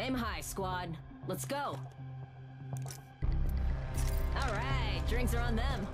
Aim high, squad. Let's go. All right, drinks are on them.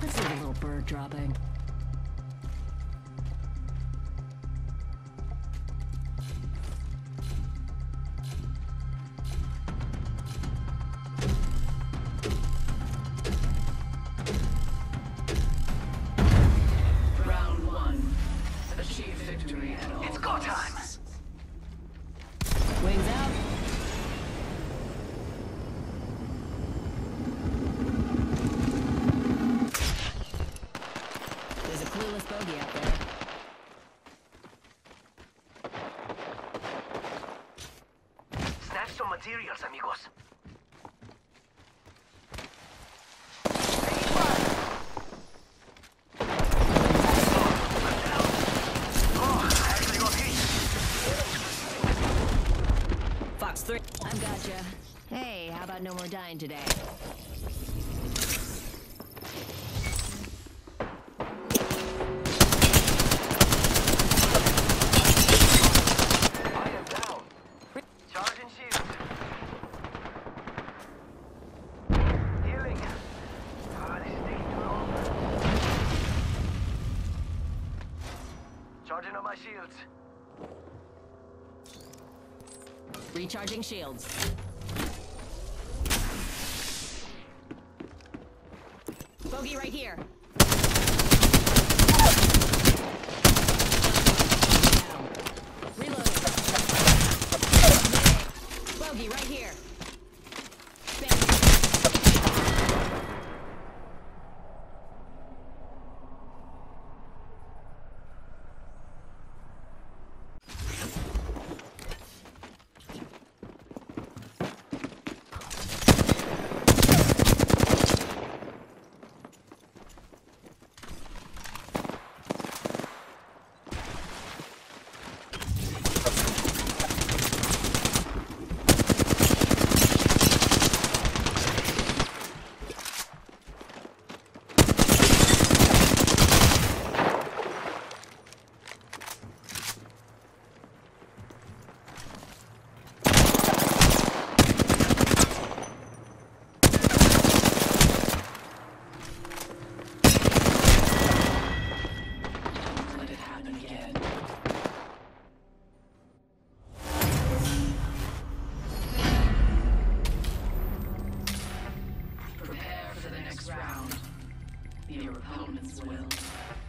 Let's the little bird dropping. Materials, amigos. Fox 3. I've got gotcha. Hey, how about no more dying today? I am down. Charging shield. Healing. Ah, this is taking too long. Charging on my shields. Recharging shields. Bogey right here. Down. Reloading. Bogey right here. Bang. Let it happen again. Prepare for the next round. Your opponent's will.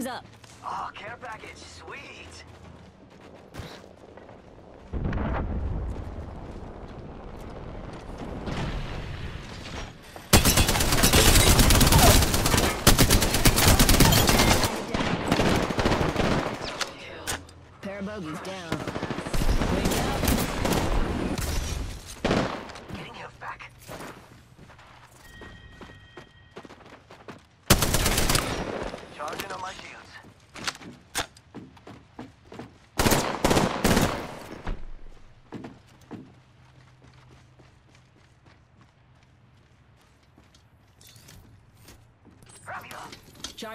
Wings up. Oh, care package, sweet. Kill. Pair of bogeys down. Getting health back. Charging on my shields.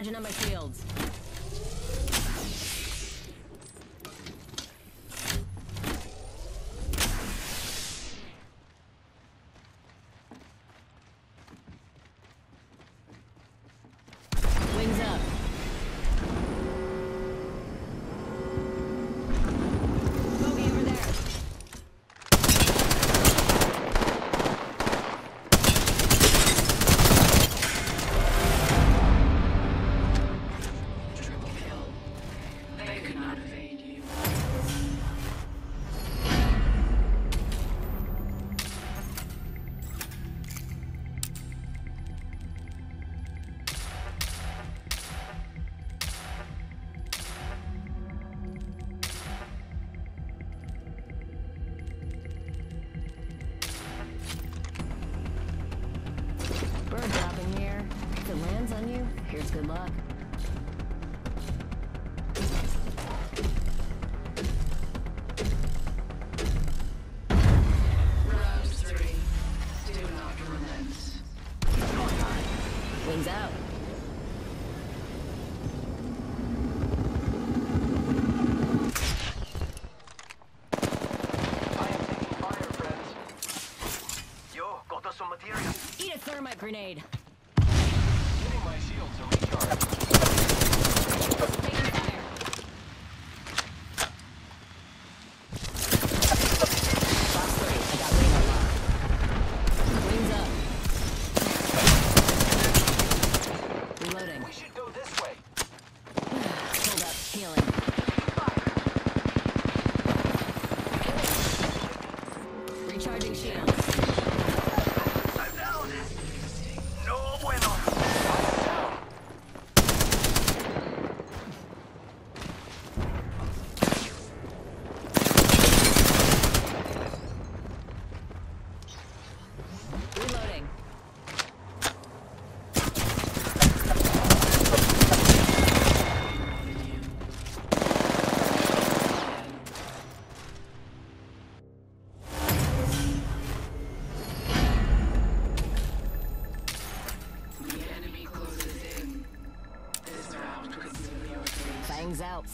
On my shields. That's good luck. Round three. Do not relent. Wings out. I am taking fire, friends. Yo, got us some material. Eat a thermite grenade. My shield to recharge.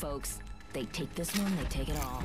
Folks. They take this one, they take it all.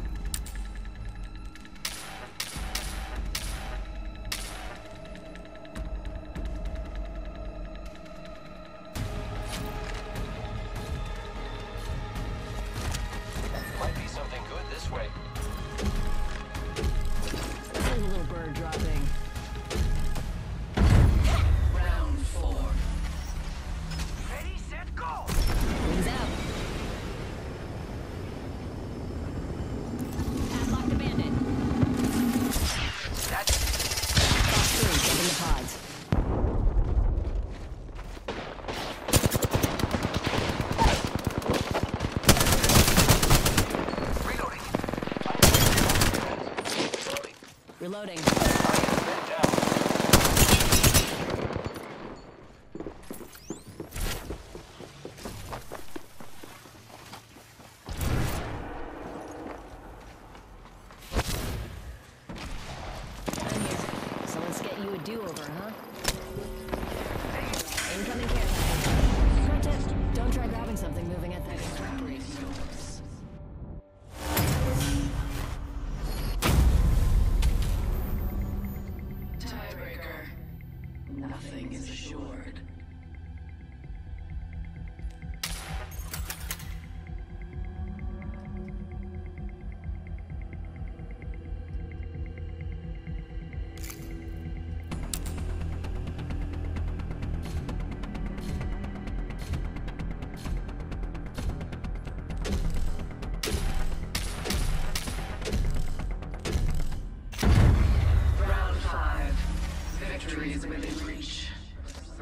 Victory is within reach.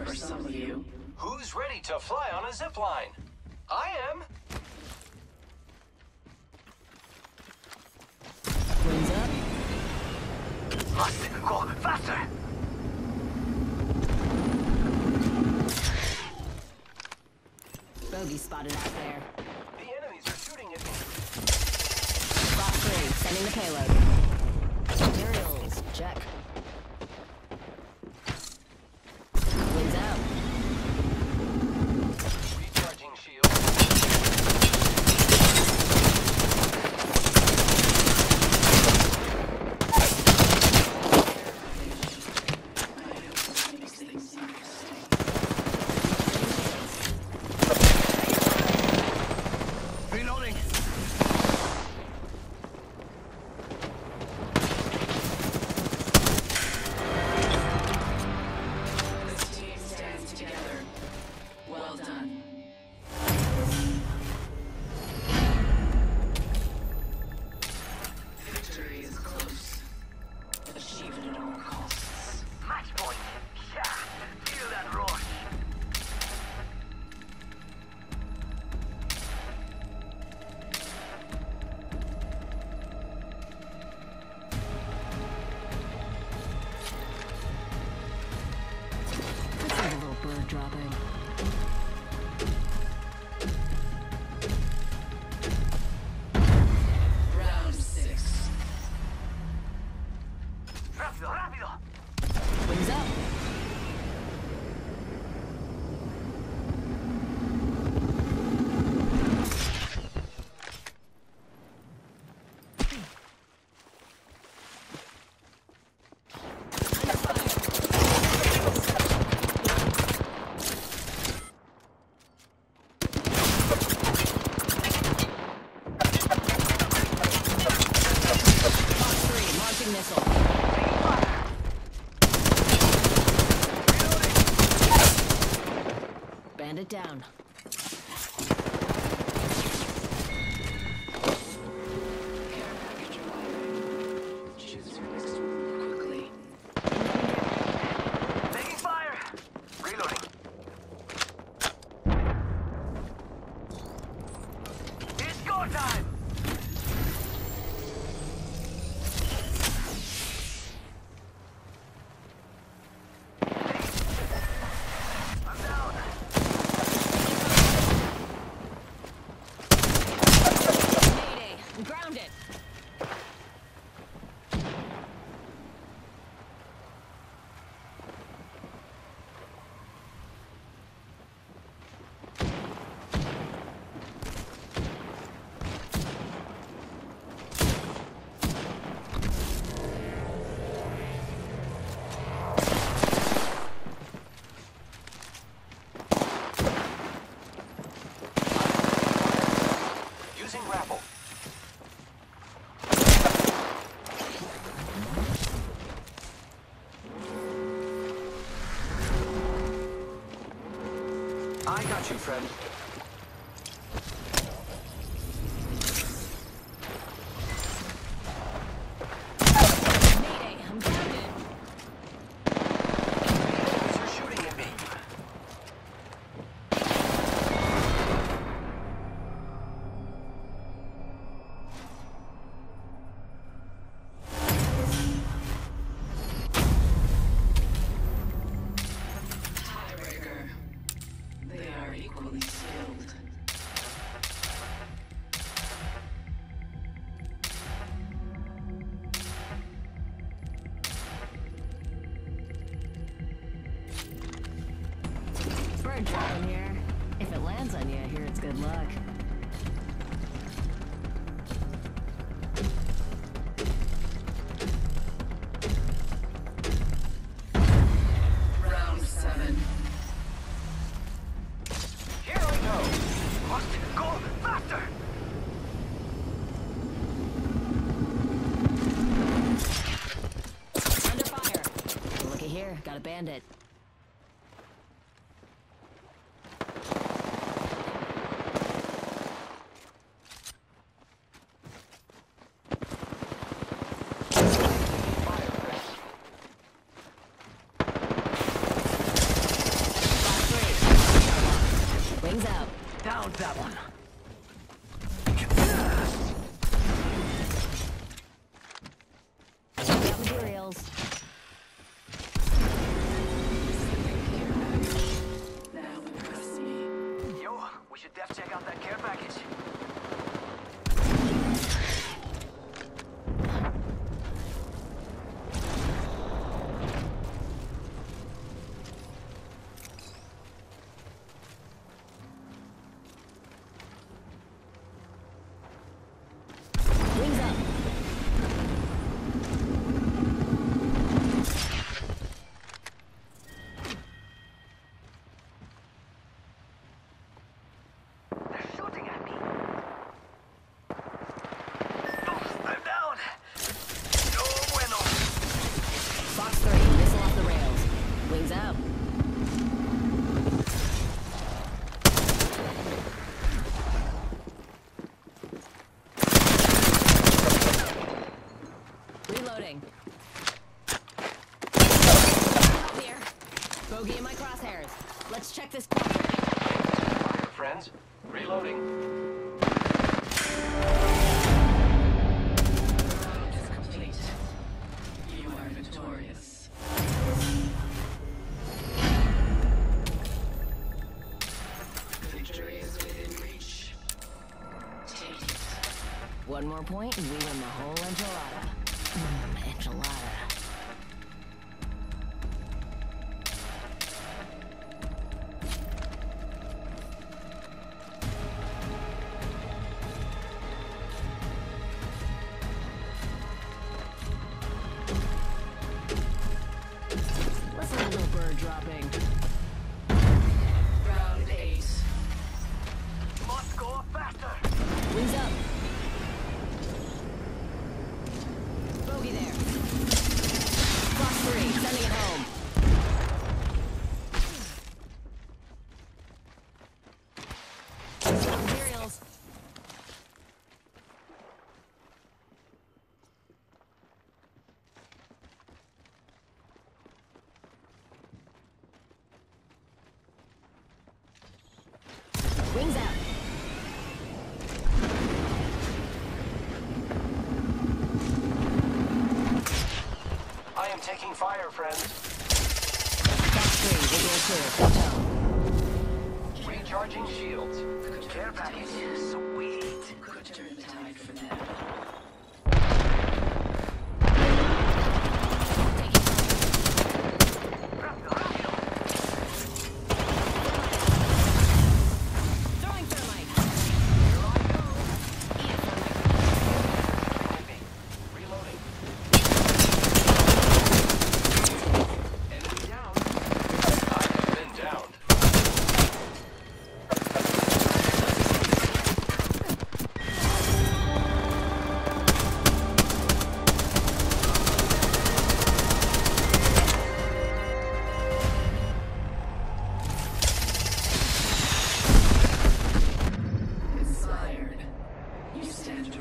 For some of you. Who's ready to fly on a zip line? I am. Wings up. Must go faster. Bogey spotted out there. The enemies are shooting at me. Fox three, sending the payload. down. you, friend. Let's check this. Fire, friends. Reloading. Round is complete. You are victorious. Victory is within reach. One more point and we win the whole Wings out. I am taking fire, friends. Recharging shields. Care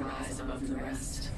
rise above the rest.